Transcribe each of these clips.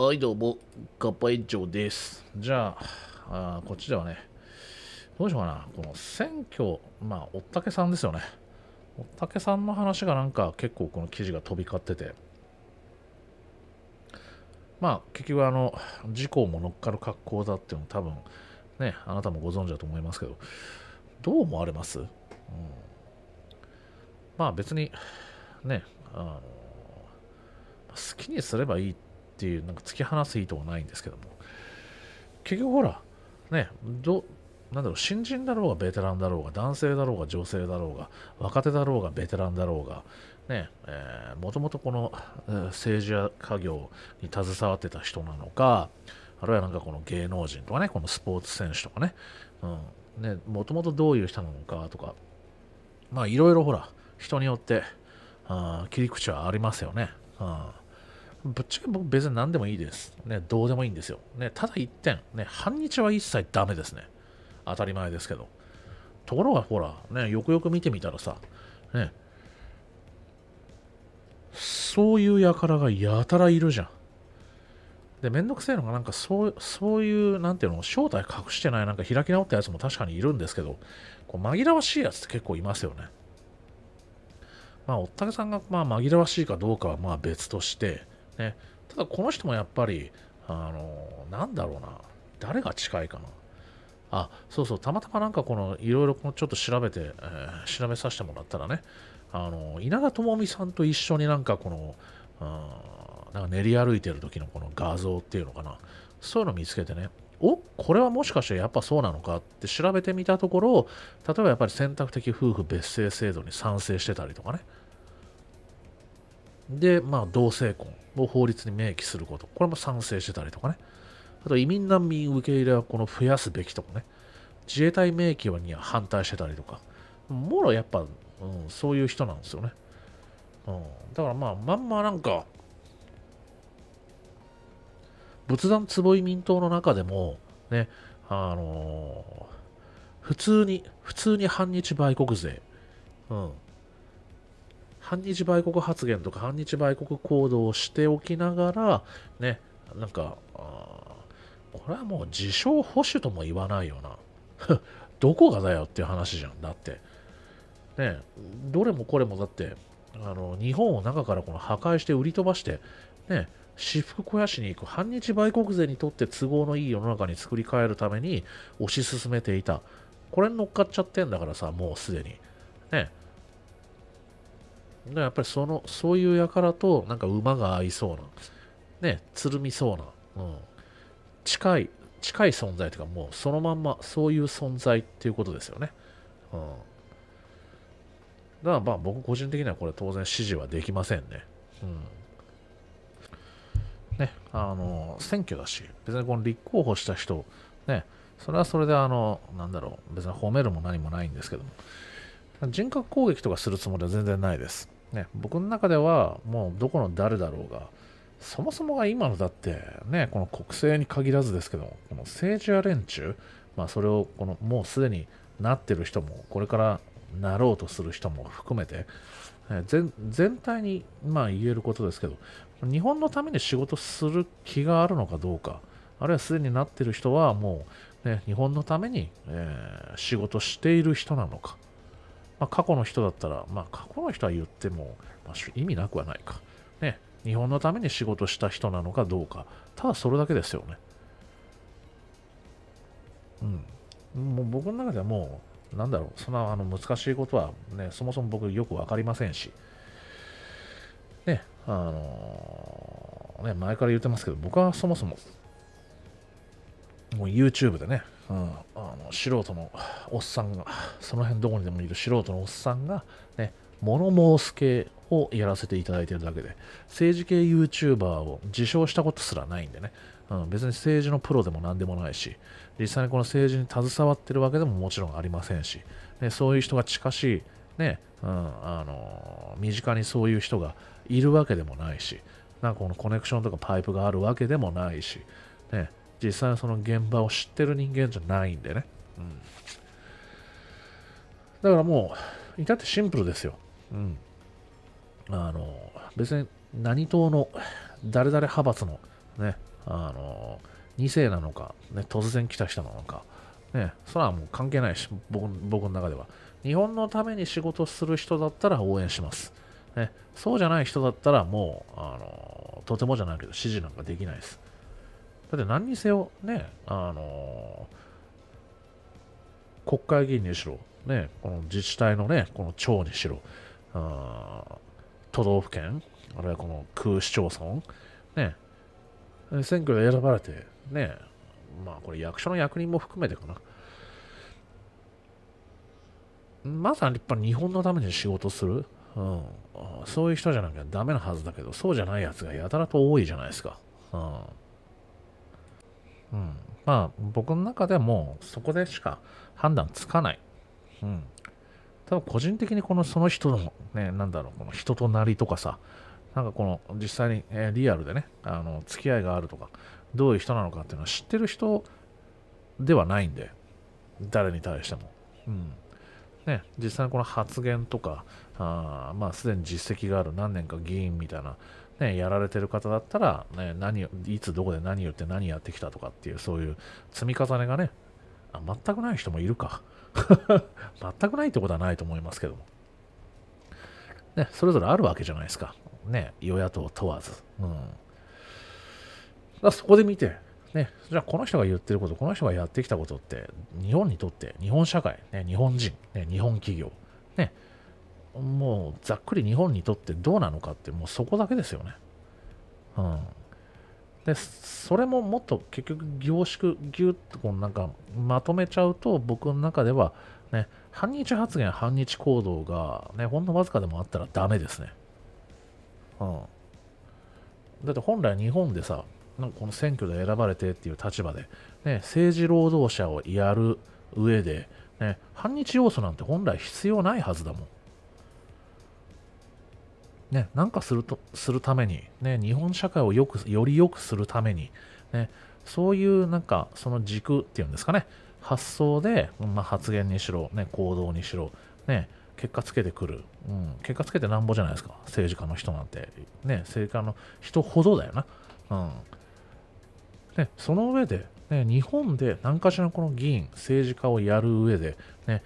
はい、どうも、カッパ園長です。じゃあ、あこっちではね、どうしようかな、この選挙、まあ、おったけさんですよね。おったけさんの話がなんか結構この記事が飛び交ってて、まあ、結局あの、事故も乗っかる格好だっていうの多分、ね、あなたもご存知だと思いますけど、どう思われます、うん、まあ別に、ね、あの、好きにすればいいってていう、なんか突き放す意図はないんですけども、結局ほら、ね、どなんだろう、新人だろうがベテランだろうが、男性だろうが女性だろうが、若手だろうがベテランだろうが、ね、えーもともとこの、政治や家業に携わってた人なのか、あるいはなんかこの芸能人とかね、このスポーツ選手とかね、うん、ね、もともとどういう人なのかとか、まあいろいろほら、人によって、あ切り口はありますよね。うんぶっちゃけ僕別に何でもいいです。ね、どうでもいいんですよ。ね、ただ一点、ね、半日は一切ダメですね。当たり前ですけど。ところがほら、ね、よくよく見てみたらさ、ね、そういう輩がやたらいるじゃん。で、めんどくせえのが、なんかそうそういう、なんていうの、正体隠してない、なんか開き直ったやつも確かにいるんですけど、こう紛らわしいやつって結構いますよね。まあ、おったけさんが、まあ、紛らわしいかどうかはまあ別として、ね、ただこの人もやっぱり、あの、なんだろうな、誰が近いかな。あ、そうそう、たまたまなんかこの、いろいろこのちょっと調べて、えー調べさせてもらったらね、あの、稲田朋美さんと一緒になんかこの、あーなんか練り歩いてる時のこの画像っていうのかな、そういうの見つけてね、おこれはもしかしてやっぱそうなのかって調べてみたところ、例えばやっぱり選択的夫婦別姓制度に賛成してたりとかね、で、まあ、同性婚を法律に明記すること、これも賛成してたりとかね。あと、移民難民受け入れはこの増やすべきとかね。自衛隊明記には反対してたりとか。もろやっぱ、うん、そういう人なんですよね。うん、だからまあ、まんまなんか、仏壇坪井民党の中でも、ね、あのー普通に、普通に反日売国税、うん、反日売国発言とか反日売国行動をしておきながら、ね、なんか、これはもう自称保守とも言わないよな。どこがだよっていう話じゃん。だって。ね、どれもこれもだって、あの日本を中からこの破壊して売り飛ばして、ね、私服肥やしに行く反日売国税にとって都合のいい世の中に作り変えるために推し進めていた。これに乗っかっちゃってんだからさ、もうすでに。ね、でやっぱりそのそういう輩となんか馬が合いそうなねつるみそうな、うん、近い近い存在というかもうそのまんまそういう存在っていうことですよね、うん、だからまあ僕個人的にはこれ当然支持はできませんね、うん、ねあの選挙だし別にこの立候補した人ねそれはそれであのなんだろう別に褒めるも何もないんですけども人格攻撃とかするつもりは全然ないです。ね、僕の中ではもうどこの誰だろうが、そもそもが今のだってね、この国政に限らずですけど、この政治や連中、まあそれをこのもうすでになってる人も、これからなろうとする人も含めて、え全全体にまあ言えることですけど、日本のために仕事する気があるのかどうか、あるいはすでになっている人はもう、ね、日本のために、えー仕事している人なのか、まあ、過去の人だったら、まあ、過去の人は言っても、まあ意味なくはないか。ね、日本のために仕事した人なのかどうか。ただそれだけですよね。うん。もう僕の中ではもう、なんだろう、そんなあの難しいことはね、そもそも僕よくわかりませんし、ね、あのね、前から言ってますけど、僕はそもそも、もう YouTube でね、うん、あの素人のおっさんが、その辺どこにでもいる素人のおっさんが、ね、物申す系をやらせていただいているだけで、政治系 YouTuber を自称したことすらないんでね、うん、別に政治のプロでも何でもないし、実際にこの政治に携わってるわけでももちろんありませんし、ね、そういう人が近しい、ね、うん、あの身近にそういう人がいるわけでもないし、なんかこのコネクションとかパイプがあるわけでもないし、ね、実際その現場を知ってる人間じゃないんでね。うん、だからもう、至ってシンプルですよ。うん。あの、別に何党の誰々派閥のね、あの、2世なのか、ね、突然来た人なのか、ね、それはもう関係ないし、僕僕の中では。日本のために仕事する人だったら応援します。ね、そうじゃない人だったらもう、あの、とてもじゃないけど支持なんかできないです。だって何にせよ、ね、あの、国会議員にしろ、ね、この自治体のね、この町にしろ、都道府県、あるいはこの区市町村、ね、選挙で選ばれて、ね、まあこれ役所の役人も含めてかな。まずは立派に日本のために仕事する、うん、そういう人じゃなきゃダメなはずだけど、そうじゃないやつがやたらと多いじゃないですか。うん、うん、まあ僕の中でもそこでしか判断つかない。うん。多分個人的にこのその人の、ね、なんだろう、この人となりとかさ、なんかこの実際に、えー、リアルでね、あの付き合いがあるとか、どういう人なのかっていうのは知ってる人ではないんで、誰に対しても。うん。ね、実際にこの発言とか、あまあ、すでに実績がある何年か議員みたいな、ね、やられてる方だったら、ね、何いつどこで何言って何やってきたとかっていう、そういう積み重ねがね、あ全くない人もいるか。全くないってことはないと思いますけども。ね、それぞれあるわけじゃないですか。ね、与野党問わず。うん。だそこで見て、ね、じゃあこの人が言ってること、この人がやってきたことって、日本にとって、日本社会、ね、日本人、ね、日本企業、ね、もうざっくり日本にとってどうなのかって、もうそこだけですよね。うん。で、それももっと結局凝縮、ぎゅっとこうなんかまとめちゃうと、僕の中では、ね、反日発言、反日行動が、ね、ほんのわずかでもあったらダメですね。うん。だって本来日本でさ、なんかこの選挙で選ばれてっていう立場で、ね、政治労働者をやる上で、ね、反日要素なんて本来必要ないはずだもん。ね、なんかするとするために、ね、日本社会をよくより良くするために、ね、そういうなんかその軸っていうんですかね、発想で、まあ、発言にしろ、ね、行動にしろ、ね、結果つけてくる、うん、結果つけてなんぼじゃないですか、政治家の人なんて、ね、政治家の人ほどだよな。うん。ね、その上で、ね、日本で何かしらこの議員、政治家をやる上で、ね、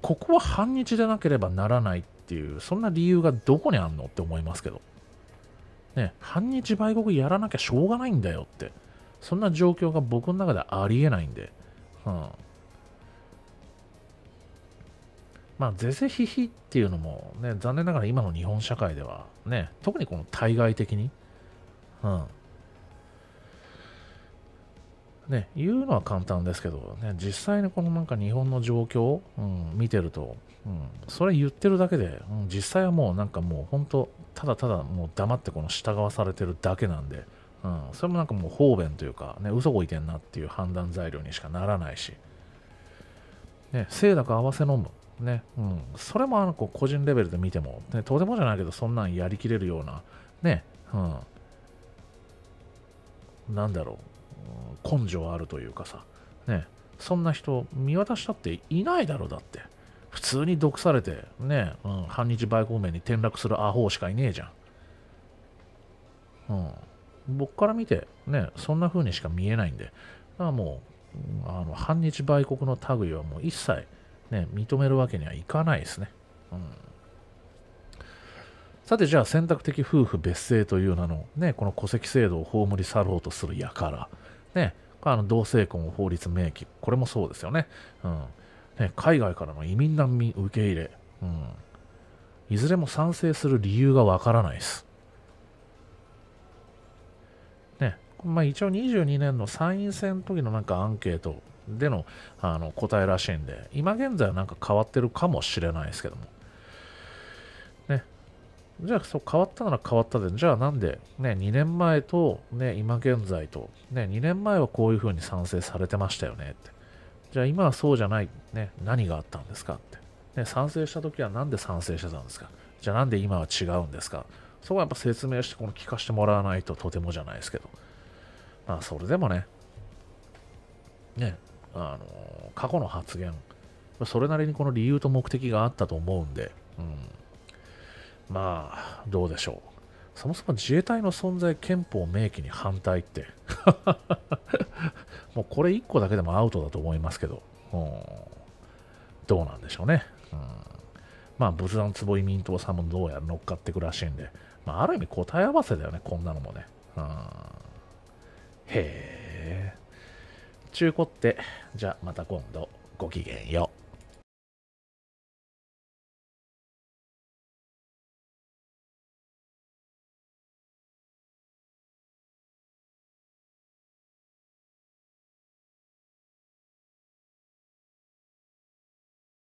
ここは反日でなければならないていう、そんな理由がどこにあんのって思いますけど。ね、反日売国やらなきゃしょうがないんだよって。そんな状況が僕の中でありえないんで。うん。まあ、ぜぜひひっていうのもね、残念ながら今の日本社会ではね、特にこの対外的に、うん。ね、言うのは簡単ですけど、ね、実際にこのなんか日本の状況、うん、見てると、うん、それ言ってるだけで、うん、実際はもうなんかもう本当、ただただもう黙ってこの従わされてるだけなんで、うん、それもなんかもう方便というか、ね、嘘こいてんなっていう判断材料にしかならないし、ね、清濁合わせ飲む。ね、うん、それもあのこう個人レベルで見ても、ね、とてもじゃないけど、そんなんやりきれるような、ね、うん、なんだろう、根性あるというかさ、ね、そんな人見渡したっていないだろうだって。普通に毒されて、ね、うん、反日売国名に転落するアホしかいねえじゃん。うん。僕から見て、ね、そんな風にしか見えないんで、だからもう、あの反日売国の類はもう一切、ね、認めるわけにはいかないですね。うん。さて、じゃあ選択的夫婦別姓という名の、ね、この戸籍制度を葬り去ろうとする輩。ね、あの同性婚法律明記、これもそうですよね。うんね、海外からの移民難民受け入れ、うん、いずれも賛成する理由がわからないです。ね、まあ、一応22年の参院選の時のなんかアンケートでのあの答えらしいんで、今現在はなんか変わってるかもしれないですけども。じゃあそう変わったなら変わったで、じゃあなんで、ね、2年前と、ね、今現在と、ね、2年前はこういうふうに賛成されてましたよね。って。じゃあ今はそうじゃない、ね、何があったんですかって。ね、賛成した時はなんで賛成してたんですか。じゃあなんで今は違うんですか。そこはやっぱ説明してこの聞かせてもらわないととてもじゃないですけど。まあそれでもね、ね、あの過去の発言、それなりにこの理由と目的があったと思うんで、うん、まあ、どうでしょう。そもそも自衛隊の存在憲法明記に反対って、もうこれ1個だけでもアウトだと思いますけど、うん、どうなんでしょうね。うん、まあ、仏壇坪井民党さんもどうやら乗っかってくらしいんで、まあ、ある意味答え合わせだよね、こんなのもね。うん、へえ。ちゅうこって、じゃあまた今度、ごきげんよう。